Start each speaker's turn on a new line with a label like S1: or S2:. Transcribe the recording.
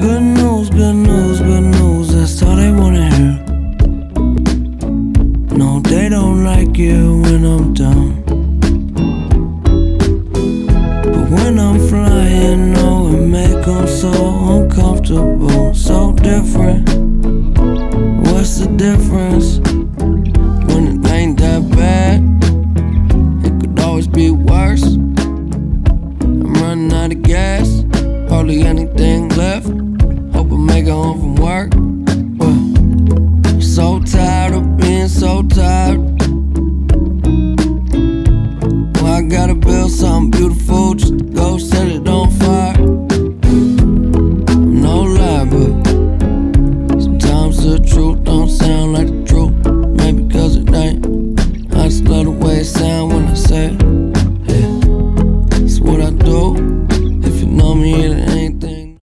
S1: Good news, good news, good news, that's all they wanna hear. No, they don't like you when I'm down. But when I'm flying, no, it make them so uncomfortable, so different. What's the difference? When it ain't that bad, it could always be worse. I'm running out of gas, hardly anything left take her home from work. Well, so tired of being so tired. Well, I gotta